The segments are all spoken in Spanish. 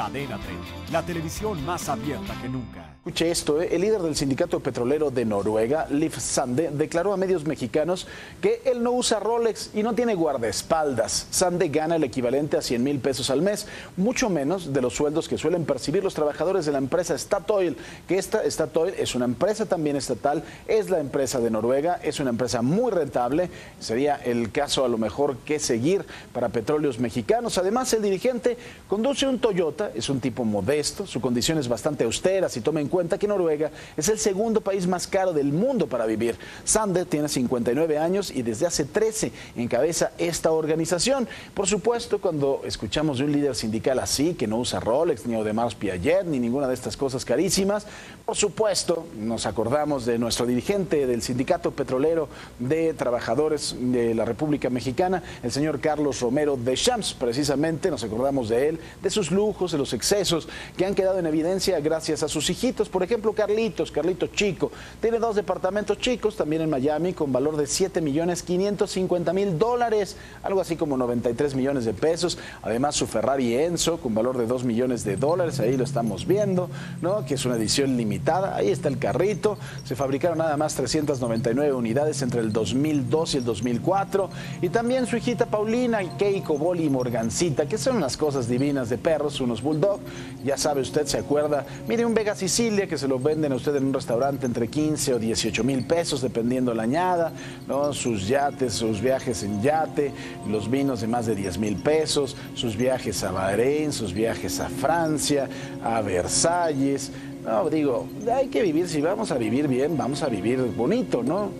Cadena 30, la televisión más abierta que nunca. Escuche esto, ¿eh? el líder del sindicato petrolero de Noruega, Liv Sande, declaró a medios mexicanos que él no usa Rolex y no tiene guardaespaldas. Sande gana el equivalente a 100 mil pesos al mes, mucho menos de los sueldos que suelen percibir los trabajadores de la empresa Statoil, que esta Statoil es una empresa también estatal, es la empresa de Noruega, es una empresa muy rentable, sería el caso a lo mejor que seguir para petróleos mexicanos. Además, el dirigente conduce un Toyota, es un tipo modesto, su condición es bastante austera si toma en cuenta que Noruega es el segundo país más caro del mundo para vivir. Sander tiene 59 años y desde hace 13 encabeza esta organización. Por supuesto, cuando escuchamos de un líder sindical así, que no usa Rolex, ni Audemars Piaget, ni ninguna de estas cosas carísimas, por supuesto, nos acordamos de nuestro dirigente del Sindicato Petrolero de Trabajadores de la República Mexicana, el señor Carlos Romero de Champs. Precisamente nos acordamos de él, de sus lujos, de los excesos que han quedado en evidencia gracias a sus hijitos. Por ejemplo, Carlitos, Carlitos Chico, tiene dos departamentos chicos también en Miami con valor de 7 millones 550 mil dólares, algo así como 93 millones de pesos. Además, su Ferrari Enzo con valor de 2 millones de dólares, ahí lo estamos viendo, ¿no? que es una edición limitada. Ahí está el carrito. Se fabricaron nada más 399 unidades entre el 2002 y el 2004. Y también su hijita Paulina, Keiko, Boli y Morgancita, que son unas cosas divinas de perros, unos bulldog. Ya sabe usted, se acuerda. Mire, un Vega Sicilia que se lo venden a usted en un restaurante entre 15 o 18 mil pesos, dependiendo la añada, ¿no? Sus yates, sus viajes en yate, los vinos de más de 10 mil pesos, sus viajes a Bahrein, sus viajes a Francia, a Versalles. No, digo, hay que vivir, si vamos a vivir bien, vamos a vivir bonito, ¿no?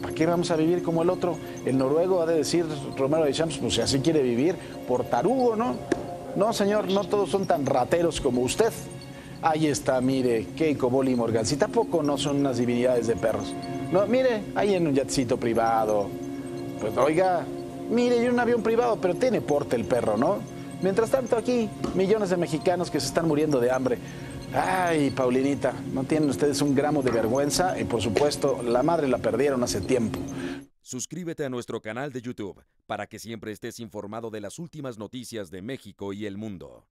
¿Para qué vamos a vivir como el otro? El noruego ha de decir, Romero de Champs, pues si así quiere vivir, por tarugo, ¿no? No, señor, no todos son tan rateros como usted. Ahí está, mire, Keiko, Boli y Morgan. Si tampoco no son unas divinidades de perros. No, mire, ahí en un yatcito privado. Pues oiga, mire, y un avión privado, pero tiene porte el perro, ¿no? Mientras tanto, aquí, millones de mexicanos que se están muriendo de hambre. Ay, Paulinita, no tienen ustedes un gramo de vergüenza y por supuesto la madre la perdieron hace tiempo. Suscríbete a nuestro canal de YouTube para que siempre estés informado de las últimas noticias de México y el mundo.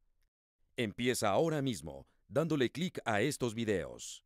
Empieza ahora mismo dándole clic a estos videos.